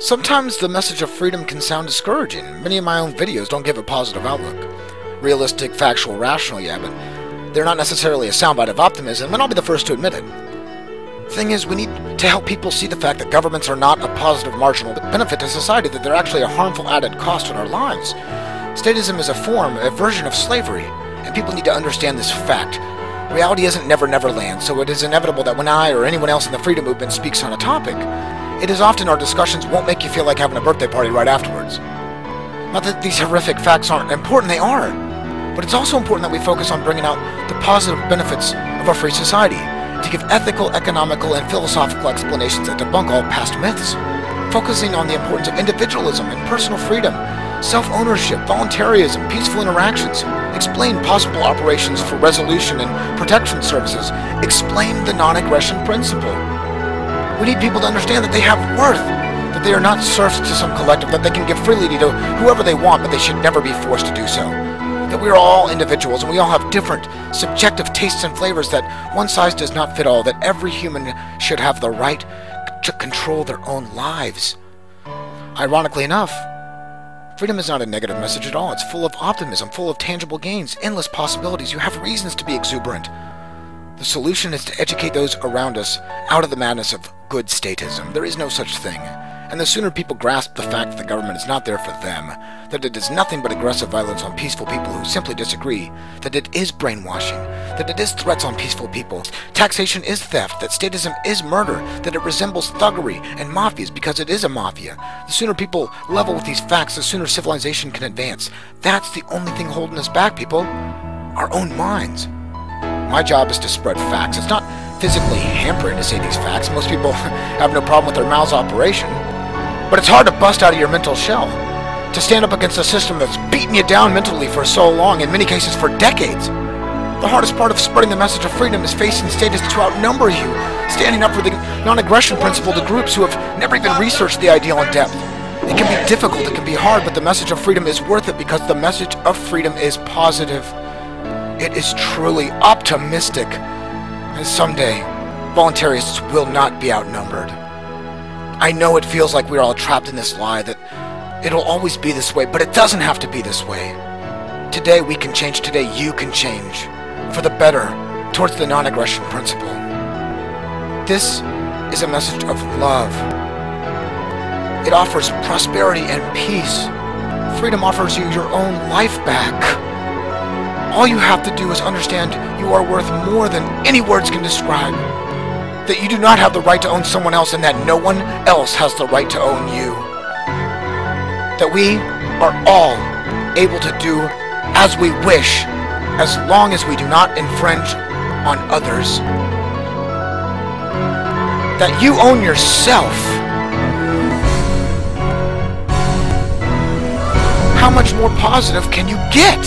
Sometimes the message of freedom can sound discouraging. Many of my own videos don't give a positive outlook. Realistic, factual, rational, yeah, but they're not necessarily a soundbite of optimism, and I'll be the first to admit it. Thing is, we need to help people see the fact that governments are not a positive marginal benefit to society, that they're actually a harmful added cost in our lives. Statism is a form, a version of slavery, and people need to understand this fact. Reality isn't never never land, so it is inevitable that when I or anyone else in the freedom movement speaks on a topic, it is often our discussions won't make you feel like having a birthday party right afterwards. Not that these horrific facts aren't important, they are. But it's also important that we focus on bringing out the positive benefits of our free society, to give ethical, economical, and philosophical explanations that debunk all past myths, focusing on the importance of individualism and personal freedom, self-ownership, voluntarism, peaceful interactions, explain possible operations for resolution and protection services, explain the non-aggression principle. We need people to understand that they have worth, that they are not serfs to some collective, that they can give freely to whoever they want, but they should never be forced to do so. That we are all individuals and we all have different subjective tastes and flavors, that one size does not fit all, that every human should have the right to control their own lives. Ironically enough, freedom is not a negative message at all. It's full of optimism, full of tangible gains, endless possibilities. You have reasons to be exuberant. The solution is to educate those around us out of the madness of good statism. There is no such thing. And the sooner people grasp the fact that the government is not there for them, that it is nothing but aggressive violence on peaceful people who simply disagree, that it is brainwashing, that it is threats on peaceful people, taxation is theft, that statism is murder, that it resembles thuggery and mafias because it is a mafia. The sooner people level with these facts, the sooner civilization can advance. That's the only thing holding us back, people. Our own minds. My job is to spread facts. It's not physically hampering to say these facts. Most people have no problem with their mouths operation. But it's hard to bust out of your mental shell. To stand up against a system that's beaten you down mentally for so long, in many cases for decades. The hardest part of spreading the message of freedom is facing statists who outnumber you, standing up for the non-aggression principle to groups who have never even researched the ideal in depth. It can be difficult, it can be hard, but the message of freedom is worth it because the message of freedom is positive. It is truly optimistic. And someday, voluntarists will not be outnumbered. I know it feels like we're all trapped in this lie that it'll always be this way, but it doesn't have to be this way. Today we can change, today you can change. For the better, towards the non-aggression principle. This is a message of love. It offers prosperity and peace. Freedom offers you your own life back. All you have to do is understand you are worth more than any words can describe. That you do not have the right to own someone else and that no one else has the right to own you. That we are all able to do as we wish as long as we do not infringe on others. That you own yourself. How much more positive can you get?